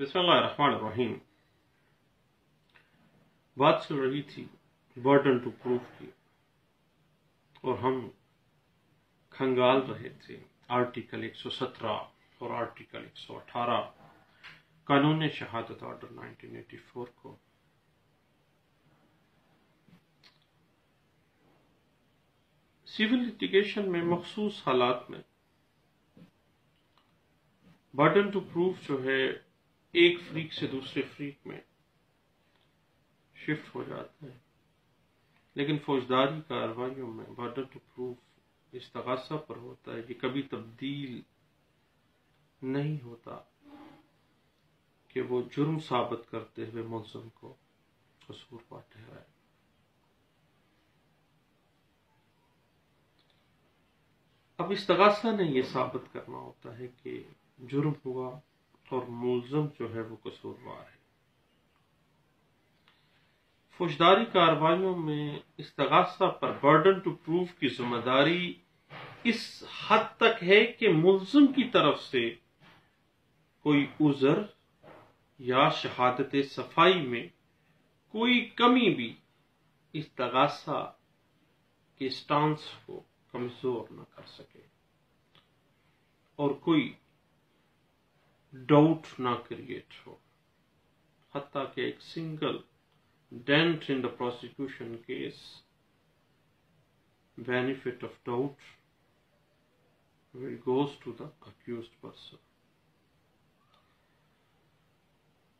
بسم اللہ الرحمن الرحیم۔ بات چل رہی تھی برڈن ٹو پروف کی۔ اور ہم کھنگال رہے تھے۔ آرٹیکل ایک سو سترہ اور آرٹیکل ایک سو اٹھارہ۔ قانون شہادت آرڈر نائنٹین ایٹی فور کو۔ سول لٹیگیشن میں مخصوص حالات میں برڈن ٹو پروف جو ہے ایک فریق سے دوسرے فریق میں شفٹ ہو جاتا ہے۔ لیکن فوجداری کاروائیوں میں برڈن ٹو پروف استغاثہ پر ہوتا ہے یہ کبھی تبدیل نہیں ہوتا کہ وہ جرم ثابت کرتے ہوئے ملزم کو قصور پا ٹھہرائے۔ اب استغاثہ نے یہ ثابت کرنا ہوتا ہے کہ جرم ہوا۔ اور ملزم جو ہے وہ قصوروار ہے۔ فوجداری کاروائیوں میں استغاثہ پر برڈن ٹو پروف کی ذمہ داری اس حد تک ہے کہ ملزم کی طرف سے کوئی عذر یا شہادت صفائی میں کوئی کمی بھی استغاثہ کے سٹانس کو کمزور نہ کر سکے اور کوئی ڈاؤٹ نہ کریٹ ہو۔ حتیٰ کہ ایک single dent in the prosecution case benefit of doubt will goes to the accused person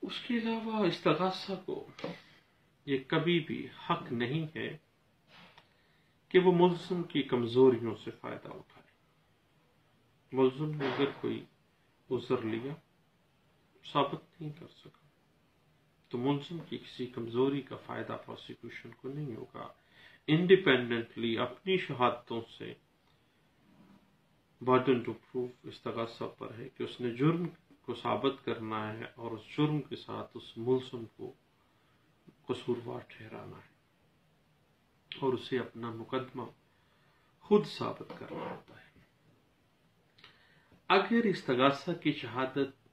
اس کے علاوہ استغاثہ کو یہ کبھی بھی حق نہیں ہے کہ وہ ملزم کی کمزوریوں سے فائدہ اٹھائے۔ ملزم نے اگر کوئی عذر لیا، ثابت نہیں کر سکا۔ تو ملزم کی کسی کمزوری کا فائدہ پروسیکیوشن کو نہیں ہوگا۔ انڈیپینڈنٹلی اپنی شہادتوں سے برڈن ٹو پروف استغاثہ پر ہے کہ اس نے جرم کو ثابت کرنا ہے اور اس جرم کے ساتھ اس ملزم کو قصوروار ٹھہرانا ہے اور اسے اپنا مقدمہ خود ثابت کرنا ہوتا ہے۔ اگر استغاثہ کی شہادت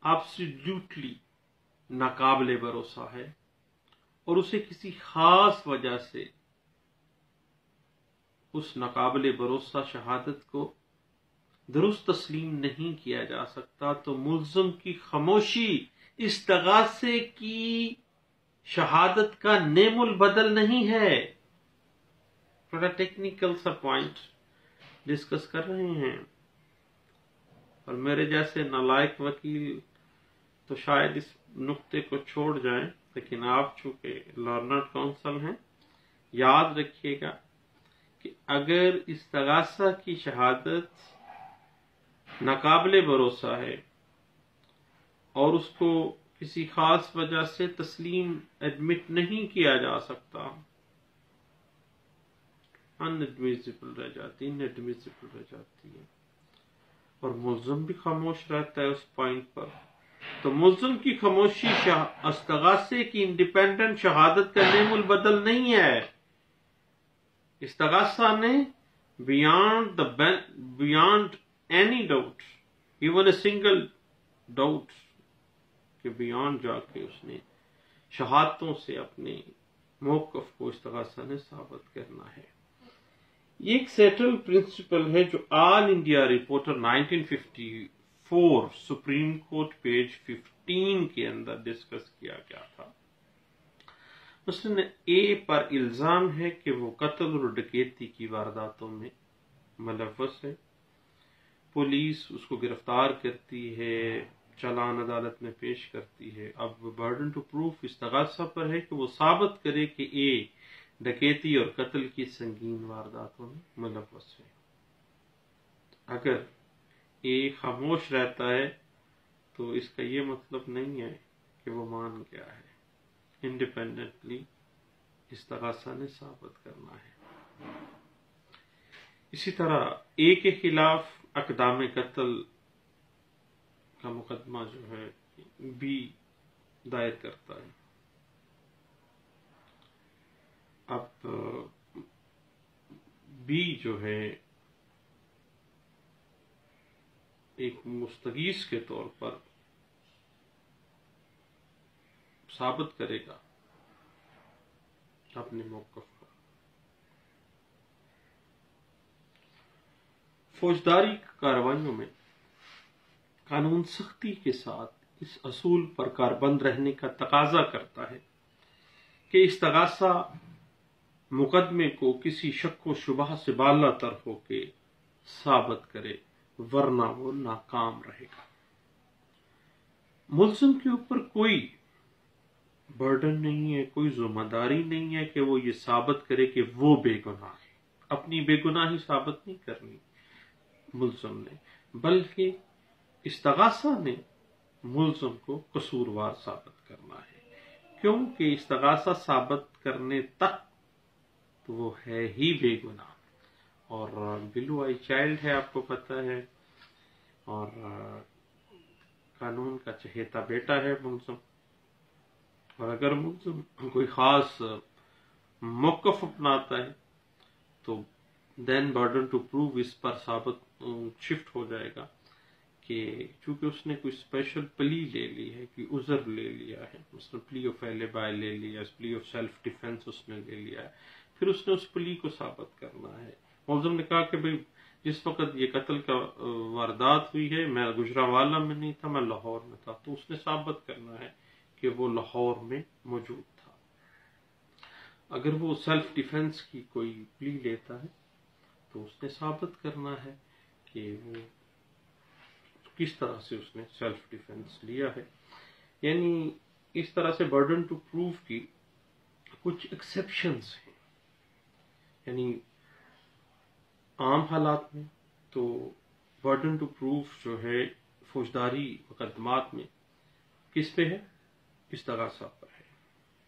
آپسیڈیوٹلی ناقابل بھروسہ ہے اور اسے کسی خاص وجہ سے اس ناقابل بھروسہ شہادت کو درست تسلیم نہیں کیا جا سکتا، تو ملزم کی خاموشی استغاثے کی شہادت کا نیم البدل نہیں ہے۔ تھوڑا ٹیکنیکل سا پوائنٹ ڈسکس کر رہے ہیں۔ اور میرے جیسے نالائق وکیل تو شاید اس نقطے کو چھوڑ جائیں، لیکن آپ چونکہ لرنر کونسل ہیں، یاد رکھیے گا کہ اگر استغاثہ کی شہادت ناقابل بھروسہ ہے اور اس کو کسی خاص وجہ سے تسلیم ایڈمٹ نہیں کیا جا سکتا انڈمیزیبل رہ جاتی انڈمیزیبل رہ جاتی ہے اور ملزم بھی خاموش رہتا ہے اس پوائنٹ پر۔ تو ملزم کی خاموشی استغاثے کی انڈیپینڈنٹ شہادت کا نیم البدل نہیں ہے۔ استغاثہ نے beyond the beyond any doubt even a single doubt کہ بیانڈ جا کے اس نے شہادتوں سے اپنے موقف کو استغاثہ نے ثابت کرنا ہے۔ یہ ایک سیٹل پرنسپل ہے جو all India reporter 1954 supreme court page 15 کے اندر ڈسکس کیا گیا تھا۔ مثلاً اے پر الزام ہے کہ وہ قتل اور ڈکیتی کی وارداتوں میں ملوث ہے۔ پولیس اس کو گرفتار کرتی ہے، چلان عدالت میں پیش کرتی ہے۔ اب برڈن ٹو پروف استغاثہ پر ہے کہ وہ ثابت کرے کہ اے ڈکیتی اور قتل کی سنگین وارداتوں میں ملوث ہے۔ اگر یہ خاموش رہتا ہے، تو اس کا یہ مطلب نہیں ہے کہ وہ مان گیا ہے۔ انڈیپینڈنٹلی استغاثہ نے ثابت کرنا ہے۔ اسی طرح اے کے خلاف اقدام قتل کا مقدمہ جو ہے بی دائر کرتا ہے۔ اب بھی جو ہے ایک مستقیس کے طور پر ثابت کرے گا اپنے موقف کو۔ فوجداری کاروائیوں میں قانون سختی کے ساتھ اس اصول پر کاربند رہنے کا تقاضا کرتا ہے کہ استغاثہ مقدمے کو کسی شک و شبہ سے بالا تر ہو کے ثابت کرے، ورنہ وہ ناکام رہے گا۔ ملزم کے اوپر کوئی برڈن نہیں ہے، کوئی ذمہ داری نہیں ہے کہ وہ یہ ثابت کرے کہ وہ بے گناہ ہے۔ اپنی بے گناہی ثابت نہیں کرنی ملزم نے، بلکہ استغاثہ نے ملزم کو قصوروار ثابت کرنا ہے۔ کیونکہ استغاثہ ثابت کرنے تک تو وہ ہے ہی بے گناہ۔ اور بلو آئی چائلڈ ہے، آپ کو پتہ ہے۔ اور قانون کا چہیتا بیٹا ہے ملزم اور اگر ملزم کوئی خاص موقف اپناتا ہے، تو دین برڈن ٹو پروو اس پر ثابت شفٹ ہو جائے گا کہ چونکہ اس نے کوئی اسپیشل پلی لے لی ہے، کوئی عذر لے لیا ہے، مثلا پلی آف ایل بائی لے لیا پلی آف سیلف ڈیفینس اس نے لے لیا ہے پھر اس نے اس پلی کو ثابت کرنا ہے۔ ملزم نے کہا کہ بھائی، جس وقت یہ قتل کا واردات ہوئی ہے، میں گجرا والا میں نہیں تھا، میں لاہور میں تھا۔ تو اس نے ثابت کرنا ہے کہ وہ لاہور میں موجود تھا۔ اگر وہ سیلف ڈیفینس کی کوئی پلی لیتا ہے، تو اس نے ثابت کرنا ہے کہ وہ کس طرح سے اس نے سیلف ڈیفینس لیا ہے۔ یعنی اس طرح سے برڈن ٹو پروف کی کچھ ایکسیپشنز ہیں۔ یعنی عام حالات میں تو برڈن ٹو پروف جو ہے فوجداری مقدمات میں کس پہ ہے؟ استغاثہ پر ہے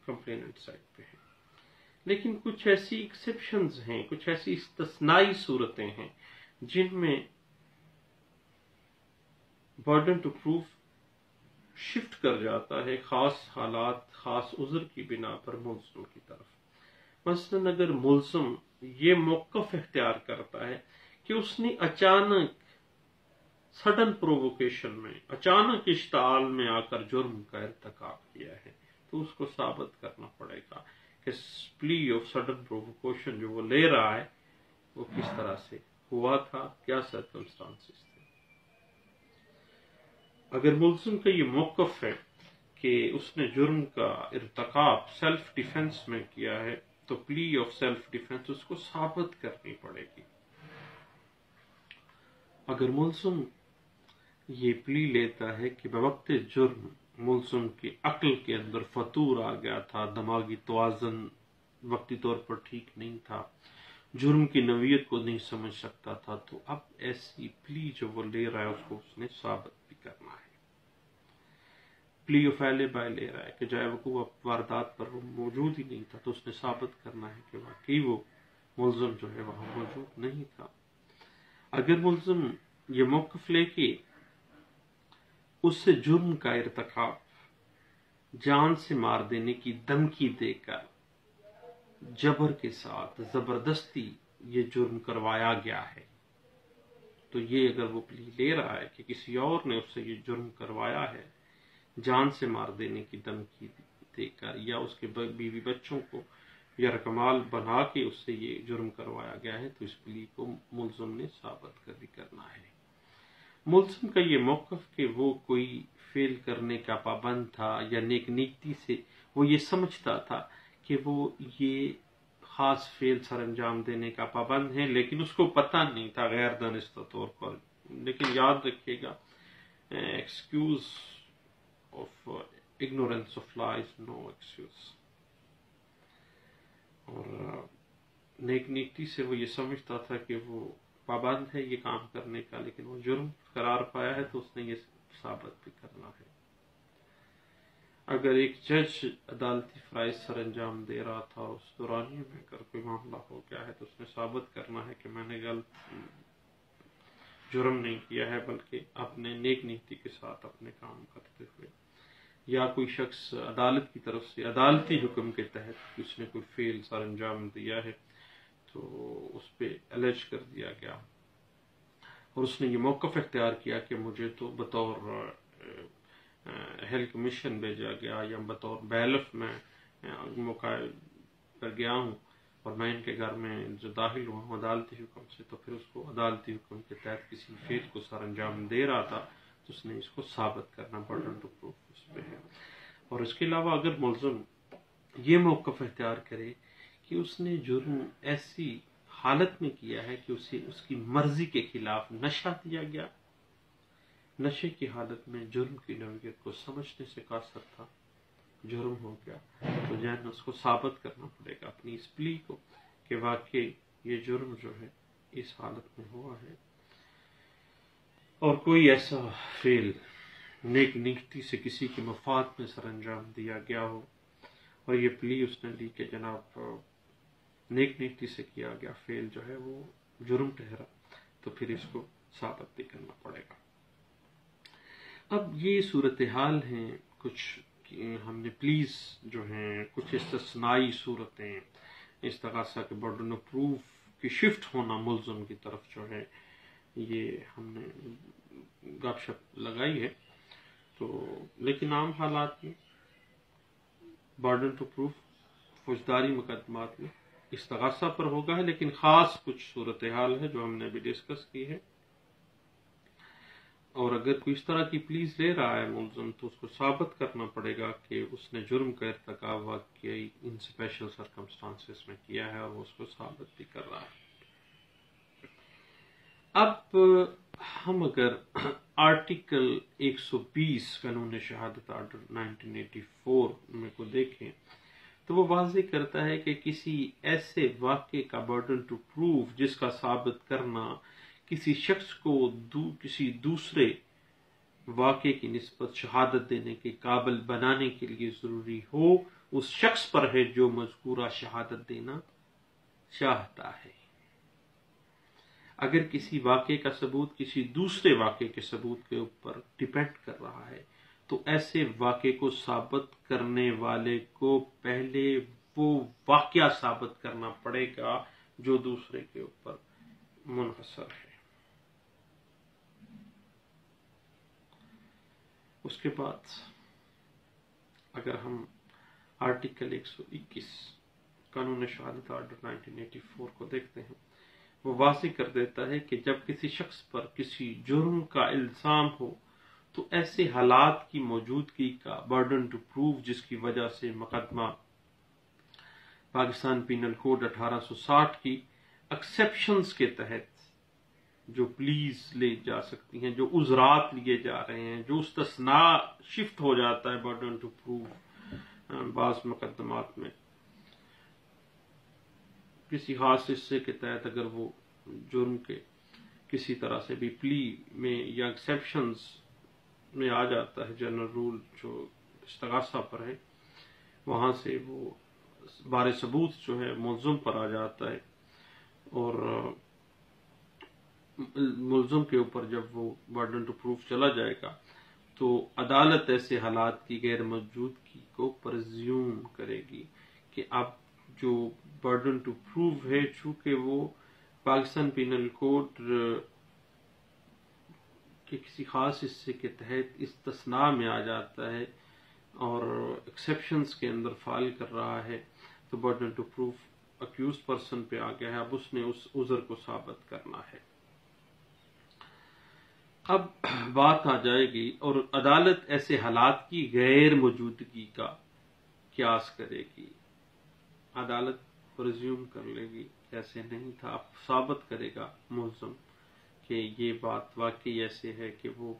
کمپلینٹ سائٹ پہ ہے۔ لیکن کچھ ایسی ایکسیپشنز ہیں، کچھ ایسی استثنائی صورتیں ہیں جن میں برڈن ٹو پروف شفٹ کر جاتا ہے، خاص حالات، خاص عذر کی بنا پر ملزم کی طرف۔ مثلا اگر ملزم یہ موقف اختیار کرتا ہے کہ اس نے اچانک سڈن پرووکیشن میں، اچانک اشتعال میں آ کر جرم کا ارتکاب کیا ہے، تو اس کو ثابت کرنا پڑے گا کہ پلی آف سڈن پرووکیشن جو وہ لے رہا ہے، وہ کس طرح سے ہوا تھا، کیا سرکمسٹانس تھے۔ اگر ملزم کا یہ موقف ہے کہ اس نے جرم کا ارتکاب سیلف ڈیفنس میں کیا ہے تو پلی آف سیلف ڈیفنس اس کو ثابت کرنی پڑے گی۔ اگر ملزم یہ پلی لیتا ہے کہ بوقت جرم ملزم کی عقل کے اندر فطور آ گیا تھا، دماغی توازن وقتی طور پر ٹھیک نہیں تھا، جرم کی نوعیت کو نہیں سمجھ سکتا تھا، تو اب ایسی پلی جو وہ لے رہا ہے، اس کو اس نے ثابت بھی کرنا ہے۔ پلی فیلے بائی لے رہا ہے کہ جائے وہ واردات پر موجود ہی نہیں تھا، تو اس نے ثابت کرنا ہے کہ واقعی وہ ملزم جو ہے وہاں موجود نہیں تھا۔ اگر ملزم یہ موقف لے کے اس سے جرم کا ارتکاب، جان سے مار دینے کی دمکی دے کر جبر کے ساتھ زبردستی یہ جرم کروایا گیا ہے، تو یہ اگر وہ پلی لے رہا ہے کہ کسی اور نے اس سے یہ جرم کروایا ہے جان سے مار دینے کی دمکی دے کر یا اس کے بیوی بچوں کو یا رکمال بنا کے اس سے یہ جرم کروایا گیا ہے، تو اس پلی کو ملزم نے ثابت کر بھی کرنا ہے۔ ملزم کا یہ موقف کہ وہ کوئی فیل کرنے کا پابند تھا یا نیک نیتی سے، وہ یہ سمجھتا تھا کہ وہ یہ خاص فیل سر انجام دینے کا پابند ہے، لیکن اس کو پتہ نہیں تھا، غیر دانستہ طور پر۔ لیکن یاد رکھیے گا excuse of ignorance of law is no excuse اور uh, نیک نیتی سے وہ یہ سمجھتا تھا کہ وہ پابند ہے یہ کام کرنے کا، لیکن وہ جرم قرار پایا ہے تو اس نے یہ ثابت بھی کرنا ہے۔ اگر ایک جج عدالتی فرائض سر انجام دے رہا تھا اس دورانی میں، اگر کوئی معاملہ ہو گیا ہے تو اس نے ثابت کرنا ہے کہ میں نے غلط جرم نہیں کیا ہے، بلکہ اپنے نیک نیتی کے ساتھ اپنے کام کرتے ہوئے۔ یا کوئی شخص عدالت کی طرف سے، عدالتی حکم کے تحت اس نے کوئی فیل سر انجام دیا ہے، تو اس پہ الرج کر دیا گیا۔ اور اس نے یہ موقف اختیار کیا کہ مجھے تو بطور اہل کمیشن بھیجا گیا یا بطور بیلف میں موقع پر گیا ہوں اور میں ان کے گھر میں جو داخل ہوا ہوں عدالتی حکم سے، تو پھر اس کو عدالتی حکم کے تحت کسی فیل کو سر انجام دے رہا تھا۔ تو اس نے اس کو ثابت کرنا برڈن ٹو پروف اس پہ ہے۔ اور اس کے علاوہ اگر ملزم یہ موقف اختیار کرے کہ اس نے جرم ایسی حالت میں کیا ہے کہ اسے اس کی مرضی کے خلاف نشہ دیا گیا، نشے کی حالت میں جرم کی نوعیت کو سمجھنے سے قاصر تھا، جرم ہو گیا، تو جین اس کو ثابت کرنا پڑے گا اپنی اس پلی کو کہ واقعی یہ جرم جو ہے اس حالت میں ہوا ہے۔ اور کوئی ایسا فیل نیک نکتی سے کسی کے مفاد میں سر انجام دیا گیا ہو اور یہ پلی اس نے لی کہ جناب، نیک نیکتی سے کیا گیا فیل جو ہے وہ جرم ٹھہرا، تو پھر اس کو ثابت بھی کرنا پڑے گا۔ اب یہ صورتحال ہیں، کچھ ہم نے پلیز جو ہیں کچھ استثنائی صورتیں استغاثہ کے برڈن پروف کی شفٹ ہونا ملزم کی طرف جو ہے یہ ہم نے گپ شپ لگائی ہے۔ تو لیکن عام حالات میں برڈن ٹو پروف فوجداری مقدمات میں استغاثہ پر ہوگا ہے، لیکن خاص کچھ صورتحال ہے جو ہم نے ابھی ڈسکس کی ہے۔ اور اگر کوئی اس طرح کی پلیز لے رہا ہے ملزم، تو اس کو ثابت کرنا پڑے گا کہ اس نے جرم کا ارتکاب واقعی ان اسپیشل سرکمسٹانسز میں کیا ہے اور وہ اس کو ثابت بھی کر رہا ہے۔ اب ہم اگر آرٹیکل ایک سو بیس قانون شہادت آرڈر نائنٹین ایٹی فور میں کو دیکھیں، تو وہ واضح کرتا ہے کہ کسی ایسے واقعے کا برڈن ٹو پروف جس کا ثابت کرنا کسی شخص کو دو، کسی دوسرے واقعے کی نسبت شہادت دینے کے قابل بنانے کے لیے ضروری ہو، اس شخص پر ہے جو مذکورہ شہادت دینا چاہتا ہے۔ اگر کسی واقعے کا ثبوت کسی دوسرے واقعے کے ثبوت کے اوپر ڈپینڈ کر رہا ہے، تو ایسے واقعے کو ثابت کرنے والے کو پہلے وہ واقعہ ثابت کرنا پڑے گا جو دوسرے کے اوپر منحصر ہے۔ اس کے بعد اگر ہم آرٹیکل ایک سو اکیس، قانون شہادت آرڈر نائنٹین ایٹی فور کو دیکھتے ہیں۔ وہ واضح کر دیتا ہے کہ جب کسی شخص پر کسی جرم کا الزام ہو، تو ایسے حالات کی موجودگی کا برڈن ٹو پروف جس کی وجہ سے مقدمہ پاکستان پینل کوڈ اٹھارہ سو ساٹھ کی ایکسپشنز کے تحت جو پلیز لے جا سکتی ہیں، جو عذرات لیے جا رہے ہیں، جو استثنا شفٹ ہو جاتا ہے برڈن ٹو پروف بعض مقدمات میں۔ کسی خاص حصے کے تحت اگر وہ جرم کے کسی طرح سے بھی پلی میں یا ایکسیپشنز میں آ جاتا ہے جنرل رول جو استغاثہ پر ہے، وہاں سے وہ بار ثبوت جو ہے ملزم پر آ جاتا ہے۔ اور ملزم کے اوپر جب وہ برڈن ٹو پروف چلا جائے گا، تو عدالت ایسے حالات کی غیر موجودگی کو پرزیوم کرے گی کہ اب جو برڈن ٹو پروف ہے چونکہ وہ پاکستان پینل کوڈ کے کسی خاص حصے کے تحت استثناء میں آ جاتا ہے اور ایکسیپشنز کے اندر فائل کر رہا ہے، تو burden to proof accuse person پہ آ گیا ہے۔ اب اس نے اس عذر کو ثابت کرنا ہے۔ اب بات آ جائے گی اور عدالت ایسے حالات کی غیر موجودگی کا قیاس کرے گی۔ عدالت پرزیوم کر لے گی ایسے نہیں تھا۔ اب ثابت کرے گا ملزم کہ یہ بات واقعی ایسے ہے کہ وہ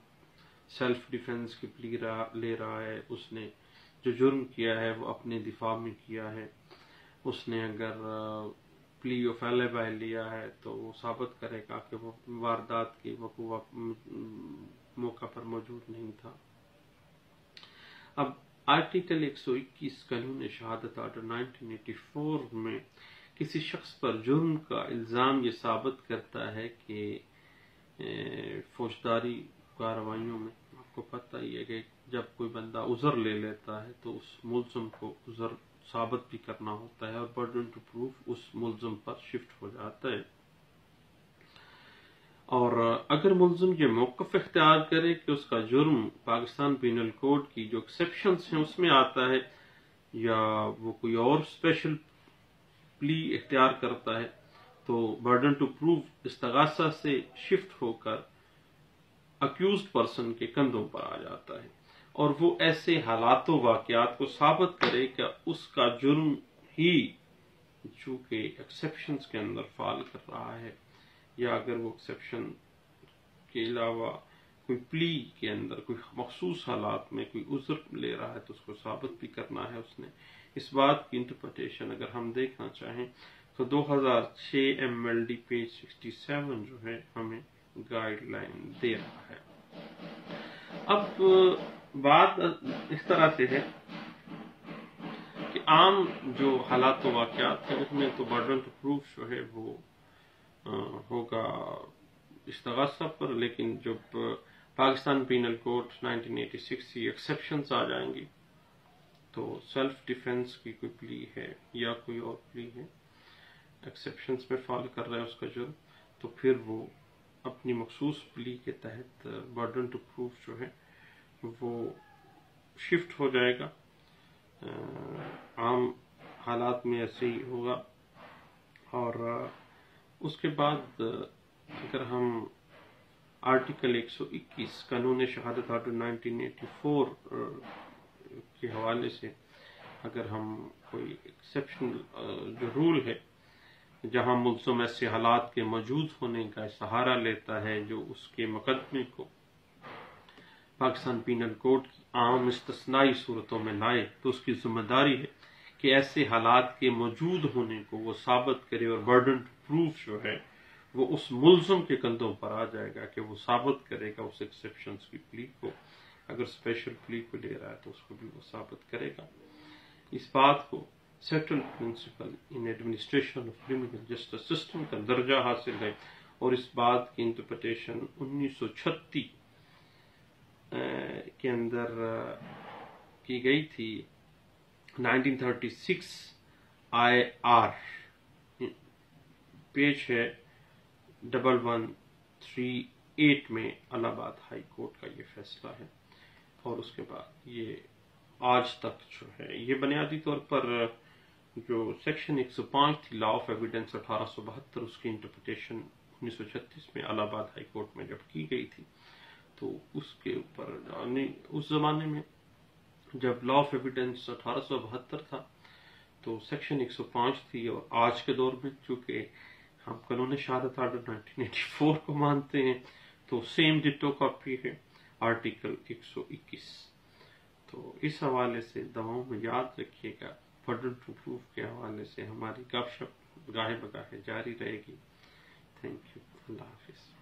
سیلف ڈیفنس کی پلی لے رہا ہے۔ اس نے جو جرم کیا ہے وہ اپنے دفاع میں کیا ہے۔ اس نے اگر پلی آف بائی لیا ہے تو وہ ثابت کرے گا کہ وہ واردات کی وقوع موقع پر موجود نہیں تھا۔ اب آرٹیکل ایک سو اکیس قانون شہادت آرڈر نائنٹین ایٹی فور میں کسی شخص پر جرم کا الزام یہ ثابت کرتا ہے کہ فوجداری کاروائیوں میں آپ کو پتہ ہی ہے کہ جب کوئی بندہ عذر لے لیتا ہے تو اس ملزم کو عذر ثابت بھی کرنا ہوتا ہے اور برڈن ٹو پروف اس ملزم پر شفٹ ہو جاتا ہے۔ اور اگر ملزم یہ موقف اختیار کرے کہ اس کا جرم پاکستان پینل کوڈ کی جو ایکسیپشنز ہیں اس میں آتا ہے، یا وہ کوئی اور اسپیشل پلی اختیار کرتا ہے، تو برڈن ٹو پروو استغاثہ سے شفٹ ہو کر اکیوزڈ پرسن کے کندھوں پر آ جاتا ہے۔ اور وہ ایسے حالات و واقعات کو ثابت کرے کہ اس کا جرم ہی چونکہ ایکسیپشنز کے اندر فال کر رہا ہے۔ یا اگر وہ ایکسیپشن کے علاوہ کوئی پلی کے اندر کوئی مخصوص حالات میں کوئی عذر لے رہا ہے تو اس کو ثابت بھی کرنا ہے اس نے۔ اس بات کی انٹرپریٹیشن اگر ہم دیکھنا چاہیں تو دو ہزار چھ M L D page sixty seven جو ہے ہمیں گائیڈ لائن دے رہا ہے۔ اب بات اس طرح سے ہے کہ عام جو حالات و واقعات ہیں اس میں تو برڈن ٹو پروف جو ہے وہ ہوگا استغاثہ پر، لیکن جب پاکستان پینل کوڈ 1986 کی ایکسیپشنز آ جائیں گی، تو سیلف ڈیفنس کی کوئی پلی ہے یا کوئی اور پلی ہے؟ ایکسیپشنز میں فال کر رہا ہے اس کا جرم تو پھر وہ اپنی مخصوص پلی کے تحت برڈن ٹو پروف جو ہے، وہ شفٹ ہو جائے گا۔ عام حالات میں ایسے ہی ہوگا۔ اور اس کے بعد اگر ہم آرٹیکل ایک سو اکیس، قانون شہادت آرڈر نائنٹین ایٹی فور کے حوالے سے اگر ہم کوئی ایکسیپشنل جو رول ہے، جہاں ملزم ایسے حالات کے موجود ہونے کا سہارا لیتا ہے جو اس کے مقدمے کو پاکستان پینل کوڈ کی عام استثنائی صورتوں میں لائے، تو اس کی ذمہ داری ہے کہ ایسے حالات کے موجود ہونے کو وہ ثابت کرے اور برڈن پروف جو ہے وہ اس ملزم کے کندھوں پر آ جائے گا کہ وہ ثابت کرے گا اس ایکسیپشنز کی پلی کو۔ اگر اسپیشل پلی کو لے رہا ہے تو اس کو بھی وہ ثابت کرے گا۔ اس بات کو settle principle in administration of criminal justice system کا درجہ حاصل ہے اور اس بات کی انٹرپریٹیشن انیس سو چھتی کے اندر کی گئی تھی۔ Nineteen thirty six I R. Page ہے ڈبل ون تھری ایٹ میں الہ آباد ہائی کورٹ کا یہ فیصلہ ہے۔ اور اس کے بعد یہ آج تک جو ہے، یہ بنیادی طور پر جو سیکشن ایک سو پانچ تھی لا آف ایویڈینس اٹھارہ سو بہتر، اس کی انٹرپریٹیشن انیس سو چھتیس میں الہ آباد ہائی کورٹ میں جب کی گئی تھی، تو اس کے اوپر یعنی اس زمانے میں جب لا آف ایویڈینس اٹھارہ سو بہتر تھا، تو سیکشن ایک سو پانچ تھی اور آج کے دور میں چونکہ ہم قانون شہادت آرڈر نائنٹین ایٹی فور کو مانتے ہیں، تو سیم ڈٹو کاپی ہے آرٹیکل ایک سو اکیس۔ تو اس حوالے سے دواؤں میں یاد رکھیے گا برڈن ٹو پروف کے حوالے سے ہماری گپ شپ گاہے بگاہے جاری رہے گی۔ تھینک یو اللہ حافظ۔